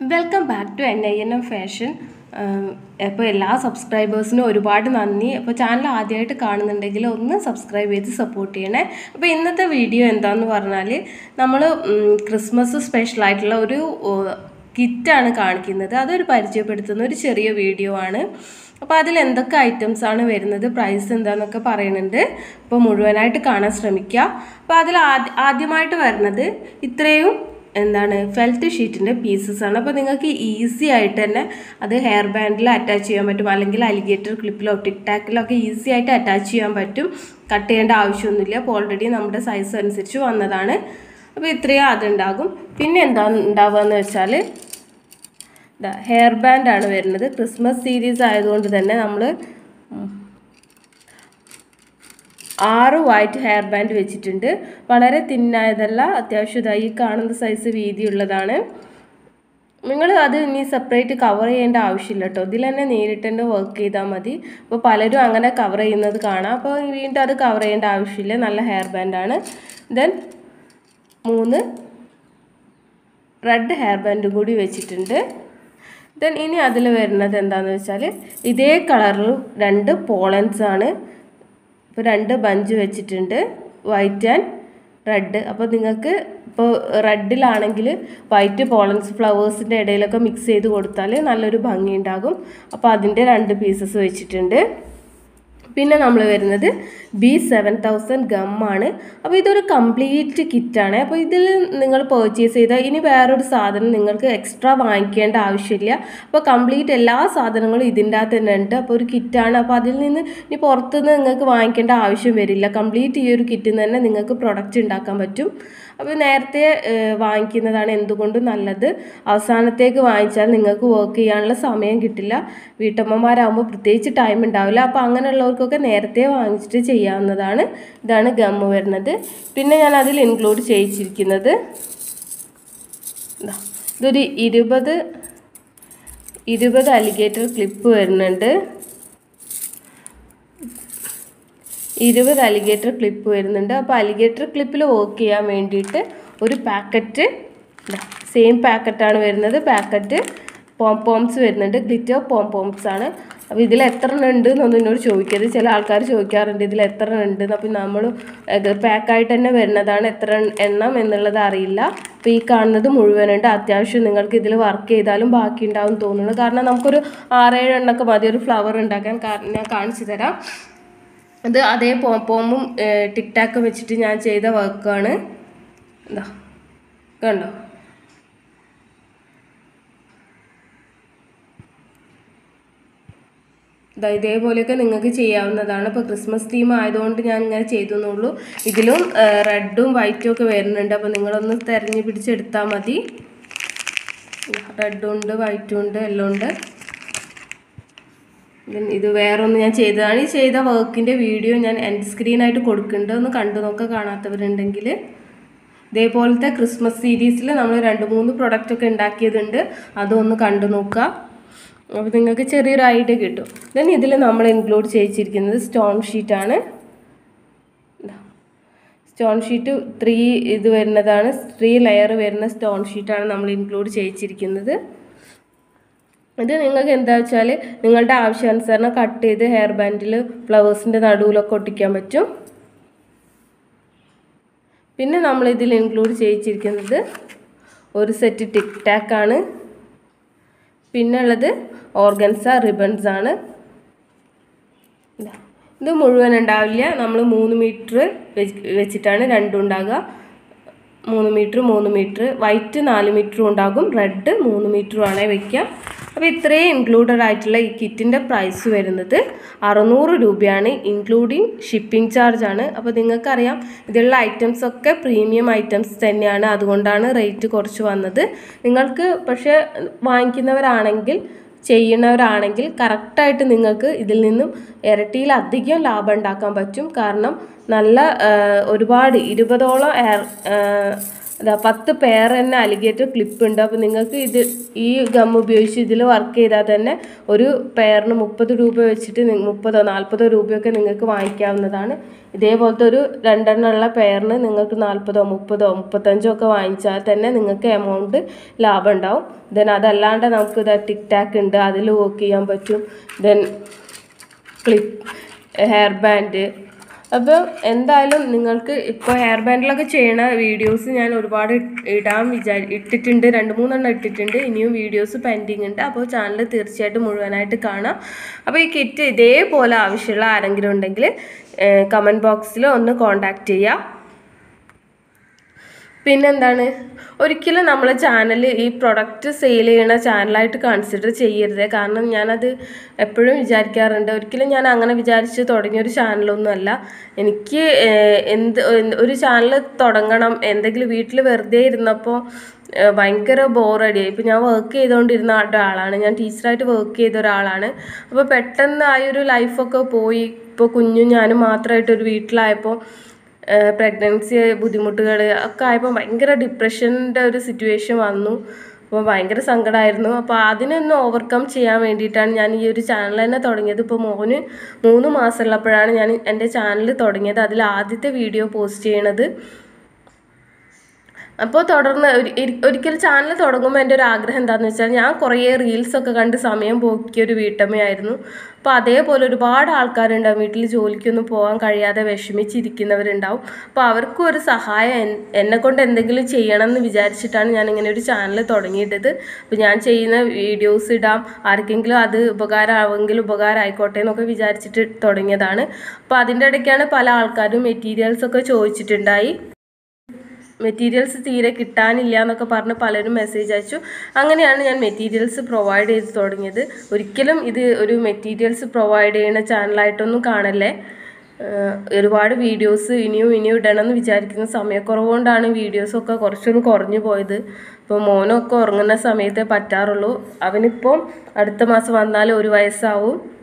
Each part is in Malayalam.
Welcome back to N I N M fashion അപ്പോൾ എല്ലാ സബ്സ്ക്രൈബേഴ്സിനും ഒരുപാട് നന്ദി. അപ്പോൾ ചാനൽ ആദ്യമായിട്ട് കാണുന്നുണ്ടെങ്കിൽ ഒന്ന് സബ്സ്ക്രൈബ് ചെയ്ത് സപ്പോർട്ട് ചെയ്യണേ. അപ്പോൾ ഇന്നത്തെ വീഡിയോ എന്താന്ന് പറഞ്ഞാൽ നമ്മൾ ക്രിസ്മസ് സ്പെഷ്യലായിട്ടുള്ള ഒരു കിറ്റാണ് കാണിക്കുന്നത്. അതൊരു പരിചയപ്പെടുത്തുന്ന ഒരു ചെറിയ വീഡിയോ ആണ്. അപ്പോൾ അതിൽ എന്തൊക്കെ ഐറ്റംസ് ആണ് വരുന്നത് പ്രൈസ് എന്താണെന്നൊക്കെ പറയുന്നുണ്ട് അപ്പോൾ മുഴുവനായിട്ട് കാണാൻ ശ്രമിക്കുക അപ്പോൾ അതിൽ ആദ്യ ആദ്യമായിട്ട് വരുന്നത് ഇത്രയും എന്താണ് ഫെൽറ്റ് ഷീറ്റിന്റെ പീസസ് ആണ്. അപ്പോൾ നിങ്ങൾക്ക് ഈസി ആയിട്ട് തന്നെ അത് ഹെയർ ബാൻഡിൽ അറ്റാച്ച് ചെയ്യാൻ പറ്റും. അല്ലെങ്കിൽ അലിഗേറ്റർ ക്ലിപ്പിലോ ടിക് ടാക്കിലോ ഒക്കെ ഈസി ആയിട്ട് അറ്റാച്ച് ചെയ്യാൻ പറ്റും. കട്ട് ചെയ്യേണ്ട ആവശ്യമൊന്നുമില്ല. അപ്പോൾ ഓൾറെഡി നമ്മുടെ സൈസ് അനുസരിച്ച് വന്നതാണ്. അപ്പോൾ ഇത്രയും അതുണ്ടാകും. പിന്നെ എന്താ ഉണ്ടാവുക എന്ന് വെച്ചാൽ ഹെയർ ബാൻഡാണ് വരുന്നത്. ക്രിസ്മസ് സീരീസ് ആയതുകൊണ്ട് തന്നെ നമ്മൾ ആറ് വൈറ്റ് ഹെയർ ബാൻഡ് വെച്ചിട്ടുണ്ട്. വളരെ തിന്നായതല്ല അത്യാവശ്യം ഇതായി കാണുന്ന സൈസ് വീതിയുള്ളതാണ്. നിങ്ങൾ അത് ഇനി സെപ്പറേറ്റ് കവർ ചെയ്യേണ്ട ആവശ്യമില്ല കേട്ടോ. ഇതിൽ തന്നെ നേരിട്ട് തന്നെ വർക്ക് ചെയ്താൽ മതി. അപ്പോൾ പലരും അങ്ങനെ കവർ ചെയ്യുന്നത് കാണാം. അപ്പോൾ വീണ്ടും അത് കവർ ചെയ്യേണ്ട ആവശ്യമില്ല. നല്ല ഹെയർ ബാൻഡാണ് ദെൻ മൂന്ന് റെഡ് ഹെയർ ബാൻഡും കൂടി വെച്ചിട്ടുണ്ട്. ദെൻ ഇനി അതിൽ വരുന്നത് എന്താണെന്ന് വെച്ചാൽ ഇതേ കളറിൽ രണ്ട് പോളൻസ് ആണ്. ഇപ്പോൾ രണ്ട് ബഞ്ച് വെച്ചിട്ടുണ്ട്. വൈറ്റ് ആൻഡ് റെഡ് അപ്പോൾ നിങ്ങൾക്ക് ഇപ്പോൾ റെഡിലാണെങ്കിൽ വൈറ്റ് പോളൻസ് ഫ്ലവേഴ്സിന്റെ ഇടയിലൊക്കെ മിക്സ് ചെയ്ത് കൊടുത്താൽ നല്ലൊരു ഭംഗി ഉണ്ടാകും അപ്പോൾ അതിന്റെ രണ്ട് പീസസ് വെച്ചിട്ടുണ്ട്. പിന്നെ നമ്മൾ വരുന്നത് ബി സെവൻ തൗസൻഡ് ഗമ്മാണ് അപ്പോൾ ഇതൊരു കംപ്ലീറ്റ് കിറ്റാണ് അപ്പോൾ ഇതിൽ നിങ്ങൾ പർച്ചേസ് ചെയ്താൽ ഇനി വേറൊരു സാധനം നിങ്ങൾക്ക് എക്സ്ട്രാ വാങ്ങിക്കേണ്ട ആവശ്യമില്ല. അപ്പോൾ കംപ്ലീറ്റ് എല്ലാ സാധനങ്ങളും ഇതിന്റെ അകത്ത് തന്നെ ഉണ്ട്. അപ്പോൾ ഒരു കിറ്റാണ് അപ്പോൾ അതിൽ നിന്ന് ഇനി പുറത്തുനിന്ന് നിങ്ങൾക്ക് വാങ്ങിക്കേണ്ട ആവശ്യം വരില്ല. കംപ്ലീറ്റ് ഈ ഒരു കിറ്റിൽ നിന്ന് തന്നെ നിങ്ങൾക്ക് പ്രൊഡക്റ്റ് ഉണ്ടാക്കാൻ പറ്റും. അപ്പോൾ നേരത്തെ വാങ്ങിക്കുന്നതാണ് എന്തുകൊണ്ടും നല്ലത്. അവസാനത്തേക്ക് വാങ്ങിച്ചാൽ നിങ്ങൾക്ക് വർക്ക് ചെയ്യാനുള്ള സമയം കിട്ടില്ല. വീട്ടമ്മമാരാകുമ്പോൾ പ്രത്യേകിച്ച് ടൈം ഉണ്ടാവില്ല. അപ്പോൾ അങ്ങനെയുള്ളവർക്കൊക്കെ നേരത്തെ വാങ്ങിച്ചിട്ട് ചെയ്യാവുന്നതാണ്. ഇതാണ് ഗമ്മ് വരുന്നത്. പിന്നെ ഞാൻ അതിൽ ഇൻക്ലൂഡ് ചെയ്യിച്ചിരിക്കുന്നത്. ഇതൊരു ഇരുപത് ഇരുപത് അലിഗേറ്റർ ക്ലിപ്പ് വരുന്നുണ്ട്. ഇരുപത് അലിഗേറ്റർ ക്ലിപ്പ് വരുന്നുണ്ട്. അപ്പോൾ അലിഗേറ്റർ ക്ലിപ്പിൽ വർക്ക് ചെയ്യാൻ വേണ്ടിയിട്ട് ഒരു പാക്കറ്റ് സെയിം പാക്കറ്റാണ് വരുന്നത്. പാക്കറ്റ് പോം പോംസ് വരുന്നുണ്ട്. ഗ്ലിറ്റർ പോം പോംസ് ആണ്. അപ്പോൾ ഇതിൽ എത്ര ഉണ്ട് എന്നൊന്നും എന്നോട് ചോദിക്കരുത്. ചില ആൾക്കാർ ചോദിക്കാറുണ്ട് ഇതിൽ എത്ര ഉണ്ട്? അപ്പോൾ നമ്മൾ പാക്കായിട്ട് തന്നെ വരുന്നതാണ് എത്ര എണ്ണം എന്നുള്ളത് അറിയില്ല. അപ്പോൾ ഈ കാണുന്നത് മുഴുവനുണ്ട് അത്യാവശ്യം നിങ്ങൾക്ക് ഇതിൽ വർക്ക് ചെയ്താലും ബാക്കി ഉണ്ടാവും തോന്നുന്നു. കാരണം നമുക്കൊരു ആറേഴ് എണ്ണമൊക്കെ മതി. ഒരു ഫ്ലവർ ഉണ്ടാക്കാൻ ഞാൻ കാണിച്ചു തരാം. ഇത് അതേ പോംപോമും ടിക് ടാക്കും വെച്ചിട്ട് ഞാൻ ചെയ്ത വർക്കാണ്. എന്താ കണ്ടോ? ഇതാ ഇതേപോലെയൊക്കെ നിങ്ങൾക്ക് ചെയ്യാവുന്നതാണ്. ഇപ്പോൾ ക്രിസ്മസ് തീം ആയതുകൊണ്ട് ഞാൻ ഇങ്ങനെ ചെയ്തെന്നുള്ളൂ. ഇതിലും റെഡും വൈറ്റും ഒക്കെ വരുന്നുണ്ട്. അപ്പോൾ നിങ്ങളൊന്ന് തിരഞ്ഞു പിടിച്ചെടുത്താൽ മതി. റെഡും ഉണ്ട് വൈറ്റും ഉണ്ട് എല്ലാം ഉണ്ട്. ഇത് വേറൊന്ന് ഞാൻ ചെയ്തതാണ്. ഈ ചെയ്ത വർക്കിന്റെ വീഡിയോ ഞാൻ എന്റെ സ്ക്രീനായിട്ട് കൊടുക്കുന്നുണ്ട്. ഒന്ന് കണ്ടു നോക്കുക കാണാത്തവരുണ്ടെങ്കിൽ. ഇതേപോലത്തെ ക്രിസ്മസ് സീരീസിൽ നമ്മൾ രണ്ട് മൂന്ന് പ്രൊഡക്റ്റൊക്കെ ഉണ്ടാക്കിയതുണ്ട്. അതൊന്ന് കണ്ടു നോക്കുക അപ്പോൾ നിങ്ങൾക്ക് ചെറിയൊരു ഐഡിയ കിട്ടും. ദെൻ ഇതിൽ നമ്മൾ ഇൻക്ലൂഡ് ചെയ്യിച്ചിരിക്കുന്നത് സ്റ്റോൺ ഷീറ്റാണ് സ്റ്റോൺ ഷീറ്റ് ത്രീ ഇത് വരുന്നതാണ്. ത്രീ ലെയർ വരുന്ന സ്റ്റോൺ ഷീറ്റാണ് നമ്മൾ ഇൻക്ലൂഡ് ചെയ്യിച്ചിരിക്കുന്നത്. ഇത് നിങ്ങൾക്ക് എന്താ വെച്ചാൽ നിങ്ങളുടെ ആവശ്യാനുസരണം കട്ട് ചെയ്ത് ഹെയർ ബാൻഡിൽ ഫ്ലവേഴ്സിന്റെ നടുവിലൊക്കെ ഒട്ടിക്കാൻ പറ്റും. പിന്നെ നമ്മൾ ഇതിൽ ഇൻക്ലൂഡ് ചെയ്യിച്ചിരിക്കുന്നത് ഒരു സെറ്റ് ടിക് ടാക്ക് ആണ്. പിന്നെ ഉള്ളത് ഓർഗൻസ റിബൺസ് ആണ്. ഇത് മുഴുവൻ ഉണ്ടാവില്ല. നമ്മൾ മൂന്ന് മീറ്റർ വെച്ചിട്ടാണ് രണ്ടും ഉണ്ടാകുക മൂന്ന് മീറ്റർ മൂന്ന് മീറ്റർ വൈറ്റ് നാല് മീറ്ററും ഉണ്ടാകും. റെഡ് മൂന്ന് മീറ്ററും ആണ് വയ്ക്കുക അപ്പോൾ ഇത്രയും ഇൻക്ലൂഡഡ് ആയിട്ടുള്ള ഈ കിറ്റിന്റെ പ്രൈസ് വരുന്നത് അറുന്നൂറ് രൂപയാണ് ഇൻക്ലൂഡിങ് ഷിപ്പിംഗ് ചാർജ് ആണ്. അപ്പോൾ നിങ്ങൾക്കറിയാം ഇതിലുള്ള ഐറ്റംസ് ഒക്കെ പ്രീമിയം ഐറ്റംസ് തന്നെയാണ്. അതുകൊണ്ടാണ് റേറ്റ് കുറച്ച് വന്നത്. നിങ്ങൾക്ക് പക്ഷേ വാങ്ങിക്കുന്നവരാണെങ്കിൽ ചെയ്യുന്നവരാണെങ്കിൽ കറക്റ്റായിട്ട് നിങ്ങൾക്ക് ഇതിൽ നിന്നും ഇരട്ടിയിലധികം ലാഭം ഉണ്ടാക്കാൻ പറ്റും. കാരണം നല്ല ഒരുപാട് ഇരുപതോളം അതാ പത്ത് പെയർ തന്നെ അലിഗേറ്റർ ക്ലിപ്പ് ഉണ്ട്. അപ്പോൾ നിങ്ങൾക്ക് ഇത് ഈ ഗം ഉപയോഗിച്ച് ഇതിൽ വർക്ക് ചെയ്താൽ തന്നെ ഒരു പെയറിന് മുപ്പത് രൂപ വെച്ചിട്ട് മുപ്പതോ നാൽപ്പതോ രൂപയൊക്കെ നിങ്ങൾക്ക് വാങ്ങിക്കാവുന്നതാണ്. ഇതേപോലത്തെ ഒരു രണ്ടെണ്ണമുള്ള പെയറിന് നിങ്ങൾക്ക് നാൽപ്പതോ മുപ്പതോ മുപ്പത്തഞ്ചോ ഒക്കെ വാങ്ങിച്ചാൽ തന്നെ നിങ്ങൾക്ക് എമൗണ്ട് ലാഭം ഉണ്ടാവും. ദെൻ അതല്ലാണ്ട് നമുക്ക് ഇതാ ടിക് ടാക്ക് ഉണ്ട്. അതിൽ വർക്ക് ചെയ്യാൻ പറ്റും. ദെൻ ക്ലിപ്പ് ഹെയർ ബാൻഡ് അപ്പോൾ എന്തായാലും നിങ്ങൾക്ക് ഇപ്പോൾ ഹെയർ ബാൻഡിലൊക്കെ ചെയ്യണ വീഡിയോസ് ഞാൻ ഒരുപാട് ഇടാൻ വിചാരി ഇട്ടിട്ടുണ്ട്. രണ്ട് മൂന്നെണ്ണം ഇട്ടിട്ടുണ്ട്. ഇനിയും വീഡിയോസ് പെൻഡിങ് ഉണ്ട്. അപ്പോൾ ചാനൽ തീർച്ചയായിട്ടും മുഴുവനായിട്ട് കാണാം. അപ്പോൾ ഈ കിറ്റ് ഇതേപോലെ ആവശ്യമുള്ള ആരെങ്കിലും ഉണ്ടെങ്കിൽ കമന്റ് ബോക്സിൽ ഒന്ന് കോൺടാക്റ്റ് ചെയ്യുക പിന്നെന്താണ്? ഒരിക്കലും നമ്മൾ ചാനൽ ഈ പ്രൊഡക്റ്റ് സെയിൽ ചെയ്യുന്ന ചാനലായിട്ട് കൺസിഡർ ചെയ്യരുത്. കാരണം ഞാനത് എപ്പോഴും വിചാരിക്കാറുണ്ട്. ഒരിക്കലും ഞാൻ അങ്ങനെ വിചാരിച്ച് തുടങ്ങിയൊരു ചാനലൊന്നുമല്ല എനിക്ക് എന്ത് ഒരു ചാനൽ തുടങ്ങണം. എന്തെങ്കിലും വീട്ടിൽ വെറുതെ ഇരുന്നപ്പോൾ ഭയങ്കര ബോറടിയായി ഇപ്പോൾ ഞാൻ വർക്ക് ചെയ്തുകൊണ്ടിരുന്ന ഒരാളാണ്. ഞാൻ ടീച്ചറായിട്ട് വർക്ക് ചെയ്ത ഒരാളാണ്. അപ്പോൾ പെട്ടെന്ന് ആ ഒരു ലൈഫൊക്കെ പോയി. ഇപ്പോൾ കുഞ്ഞും ഞാനും മാത്രമായിട്ട് ഒരു വീട്ടിലായപ്പോൾ പ്രഗ്നൻസി ബുദ്ധിമുട്ടുകൾ ഒക്കെ ആയപ്പോൾ ഭയങ്കര ഡിപ്രഷന്റെ ഒരു സിറ്റുവേഷൻ വന്നു. അപ്പോൾ ഭയങ്കര സങ്കടമായിരുന്നു അപ്പോൾ അതിനൊന്ന് ഓവർകം ചെയ്യാൻ വേണ്ടിയിട്ടാണ് ഞാൻ ഈ ഒരു ചാനൽ തന്നെ തുടങ്ങിയത്. ഇപ്പോൾ മോന് മൂന്ന് മാസമുള്ളപ്പോഴാണ് ഞാൻ എന്റെ ചാനൽ തുടങ്ങിയത്. അതിൽ ആദ്യത്തെ വീഡിയോ പോസ്റ്റ് ചെയ്യണത്. അപ്പോൾ തുടർന്ന് ഒരു- ഒരിക്കൽ ചാനൽ തുടങ്ങുമ്പോൾ എന്റെ ഒരു ആഗ്രഹം എന്താണെന്ന് വെച്ചാൽ ഞാൻ കുറേ റീൽസൊക്കെ കണ്ട് സമയം പോക്കിയ ഒരു വീട്ടമ്മയായിരുന്നു. അപ്പോൾ അതേപോലെ ഒരുപാട് ആൾക്കാരുണ്ടാവും വീട്ടിൽ ജോലിക്കൊന്നും പോകാൻ കഴിയാതെ വിഷമിച്ചിരിക്കുന്നവരുണ്ടാവും. അപ്പോൾ അവർക്കും ഒരു സഹായം എന്നെ കൊണ്ട് എന്തെങ്കിലും ചെയ്യണം എന്ന് വിചാരിച്ചിട്ടാണ് ഞാൻ ഇങ്ങനെ ഒരു ചാനൽ തുടങ്ങിയിട്ടത്. അപ്പോൾ ഞാൻ ചെയ്യുന്ന വീഡിയോസ് ഇടാം ആർക്കെങ്കിലും അത് ഉപകാരമാവെങ്കിൽ ഉപകാരമായിക്കോട്ടെ എന്നൊക്കെ വിചാരിച്ചിട്ട് തുടങ്ങിയതാണ്. അപ്പോൾ അതിന്റെ ഇടയ്ക്കാണ് പല ആൾക്കാരും മെറ്റീരിയൽസൊക്കെ ചോദിച്ചിട്ടുണ്ടായി. മെറ്റീരിയൽസ് തീരെ കിട്ടാനില്ല എന്നൊക്കെ പറഞ്ഞ് പലരും മെസ്സേജ് അയച്ചു. അങ്ങനെയാണ് ഞാൻ മെറ്റീരിയൽസ് പ്രൊവൈഡ് ചെയ്ത് തുടങ്ങിയത്. ഒരിക്കലും ഇത് ഒരു മെറ്റീരിയൽസ് പ്രൊവൈഡ് ചെയ്യുന്ന ചാനലായിട്ടൊന്നും കാണല്ലേ? ഒരുപാട് വീഡിയോസ് ഇനിയും ഇനിയും ഇടണമെന്ന് വിചാരിക്കുന്ന സമയക്കുറവുകൊണ്ടാണ് വീഡിയോസൊക്കെ കുറച്ചൊന്ന് കുറഞ്ഞു പോയത്. ഇപ്പോൾ മോനൊക്കെ ഉറങ്ങുന്ന സമയത്തേ പറ്റാറുള്ളൂ. അവനിപ്പം അടുത്ത മാസം വന്നാൽ ഒരു വയസ്സാവും.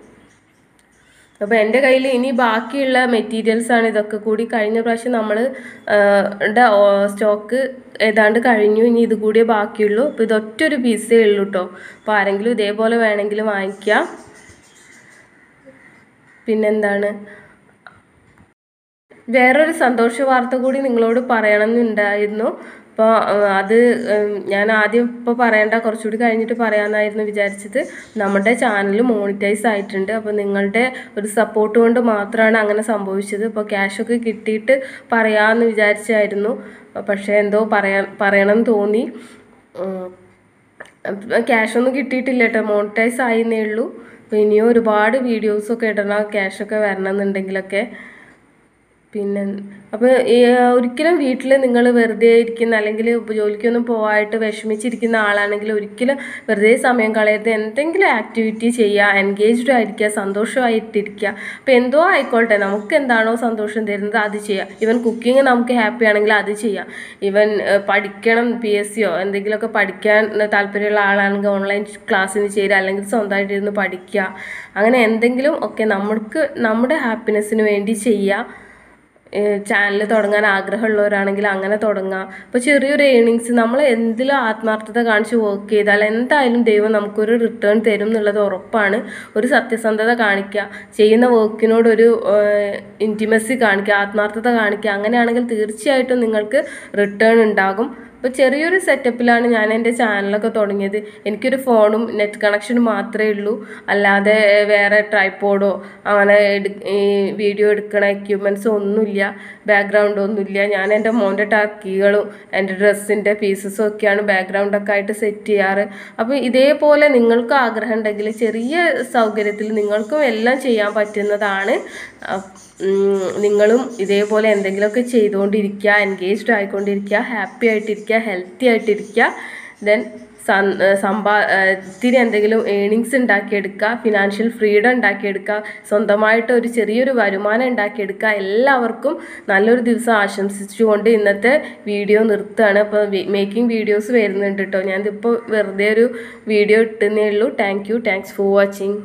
അപ്പോൾ എന്റെ കയ്യിൽ ഇനി ബാക്കിയുള്ള മെറ്റീരിയൽസാണ് ഇതൊക്കെ കൂടി. കഴിഞ്ഞ പ്രാവശ്യം നമ്മൾ സ്റ്റോക്ക് ഏതാണ്ട് കഴിഞ്ഞു. ഇനി ഇത് കൂടിയേ ബാക്കിയുള്ളൂ. അപ്പോൾ ഇതൊറ്റൊരു പീസേ ഉള്ളൂ കേട്ടോ അപ്പോൾ ആരെങ്കിലും ഇതേപോലെ വേണമെങ്കിൽ വാങ്ങിക്കാം. പിന്നെന്താണ്? വേറൊരു സന്തോഷ വാർത്ത കൂടി നിങ്ങളോട് പറയണമെന്നുണ്ടായിരുന്നു. അപ്പോൾ അത് ഞാൻ ആദ്യം ഇപ്പോൾ പറയേണ്ട കുറച്ചുകൂടി കഴിഞ്ഞിട്ട് പറയാമെന്നായിരുന്നു വിചാരിച്ചത്. നമ്മുടെ ചാനൽ മോണിറ്റൈസ് ആയിട്ടുണ്ട്. അപ്പോൾ നിങ്ങളുടെ ഒരു സപ്പോർട്ട് കൊണ്ട് മാത്രമാണ് അങ്ങനെ സംഭവിച്ചത്. അപ്പോൾ ക്യാഷൊക്കെ കിട്ടിയിട്ട് പറയാമെന്ന് വിചാരിച്ചായിരുന്നു. പക്ഷേ എന്തോ പറയാൻ പറയണമെന്ന് തോന്നി. ക്യാഷൊന്നും കിട്ടിയിട്ടില്ല കേട്ടോ. മോണിറ്റൈസ് ആയിരുന്നേ ഉള്ളൂ. ഇനിയും ഒരുപാട് വീഡിയോസൊക്കെ ഇടണം. ക്യാഷൊക്കെ വരണം എന്നുണ്ടെങ്കിലൊക്കെ പിന്നെ അപ്പോൾ ഒരിക്കലും വീട്ടിൽ നിങ്ങൾ വെറുതെ ഇരിക്കുന്ന അല്ലെങ്കിൽ ജോലിക്കൊന്നും പോകായിട്ട് വിഷമിച്ചിരിക്കുന്ന ആളാണെങ്കിൽ ഒരിക്കലും വെറുതെ സമയം കളയരുത്. എന്തെങ്കിലും ആക്ടിവിറ്റി ചെയ്യുക എൻഗേജ്ഡ് ആയിരിക്കുക സന്തോഷമായിട്ടിരിക്കുക അപ്പോൾ എന്തോ ആയിക്കോട്ടെ നമുക്ക് എന്താണോ സന്തോഷം തരുന്നത് അത് ചെയ്യുക ഇവൻ കുക്കിംഗ് നമുക്ക് ഹാപ്പി ആണെങ്കിൽ അത് ചെയ്യാം. ഇവൻ പഠിക്കണം പി എസ് സിയോ എന്തെങ്കിലുമൊക്കെ പഠിക്കാൻ താല്പര്യമുള്ള ആളാണെങ്കിൽ ഓൺലൈൻ ക്ലാസ്സിന് ചേരുക. അല്ലെങ്കിൽ സ്വന്തമായിട്ട് ഇരുന്ന് പഠിക്കുക അങ്ങനെ എന്തെങ്കിലും ഒക്കെ നമുക്ക് നമ്മുടെ ഹാപ്പിനെസ്സിന് വേണ്ടി ചെയ്യുക ചാനൽ തുടങ്ങാൻ ആഗ്രഹമുള്ളവരാണെങ്കിൽ അങ്ങനെ തുടങ്ങാം. അപ്പോൾ ചെറിയൊരു ഏണിങ്സ് നമ്മൾ എന്തിലും ആത്മാർത്ഥത കാണിച്ച് വർക്ക് ചെയ്താൽ എന്തായാലും ദൈവം നമുക്കൊരു റിട്ടേൺ തരും എന്നുള്ളത് ഉറപ്പാണ്. ഒരു സത്യസന്ധത കാണിക്കുക ചെയ്യുന്ന വർക്കിനോടൊരു ഇന്റിമസി കാണിക്കുക ആത്മാർത്ഥത കാണിക്കുക അങ്ങനെയാണെങ്കിൽ തീർച്ചയായിട്ടും നിങ്ങൾക്ക് റിട്ടേൺ ഉണ്ടാകും. അപ്പോൾ ചെറിയൊരു സെറ്റപ്പിലാണ് ഞാൻ എന്റെ ചാനലൊക്കെ തുടങ്ങിയത്. എനിക്കൊരു ഫോണും നെറ്റ് കണക്ഷനും മാത്രമേ ഉള്ളൂ. അല്ലാതെ വേറെ ട്രൈപ്പോഡോ അങ്ങനെ ഈ വീഡിയോ എടുക്കണ എക്യുപ്മെന്റ്സോ ഒന്നുമില്ല. ബാക്ക്ഗ്രൗണ്ട് ഒന്നുമില്ല. ഞാൻ എന്റെ മോന്റെ ടർക്കികളും എന്റെ ഡ്രസ്സിന്റെ പീസസും ഒക്കെയാണ് ബാക്ക്ഗ്രൗണ്ടൊക്കെ ആയിട്ട് സെറ്റ് ചെയ്യാറ്. അപ്പോൾ ഇതേപോലെ നിങ്ങൾക്ക് ആഗ്രഹം ഉണ്ടെങ്കിൽ ചെറിയ സൗകര്യത്തിൽ നിങ്ങൾക്കും എല്ലാം ചെയ്യാൻ പറ്റുന്നതാണ്. നിങ്ങളും ഇതേപോലെ എന്തെങ്കിലുമൊക്കെ ചെയ്തുകൊണ്ടിരിക്കുക എൻഗേജ്ഡ് ആയിക്കൊണ്ടിരിക്കുക ഹാപ്പി ആയിട്ടിരിക്കുക ഹെൽത്തി ആയിട്ടിരിക്കുക ദെൻ സമ്പാ ഇത്തിരി എന്തെങ്കിലും ഏണിങ്സ് ഉണ്ടാക്കിയെടുക്കുക ഫിനാൻഷ്യൽ ഫ്രീഡം ഉണ്ടാക്കിയെടുക്കുക സ്വന്തമായിട്ട് ഒരു ചെറിയൊരു വരുമാനം ഉണ്ടാക്കിയെടുക്കുക എല്ലാവർക്കും നല്ലൊരു ദിവസം ആശംസിച്ചുകൊണ്ട് ഇന്നത്തെ വീഡിയോ നിർത്തുകയാണ്. അപ്പോൾ മേക്കിംഗ് വീഡിയോസ് വരുന്നുണ്ട് കേട്ടോ ഞാനിതിപ്പോൾ വെറുതെ ഒരു വീഡിയോ ഇട്ടുന്നേ ഉള്ളൂ. Thank you thanks for watching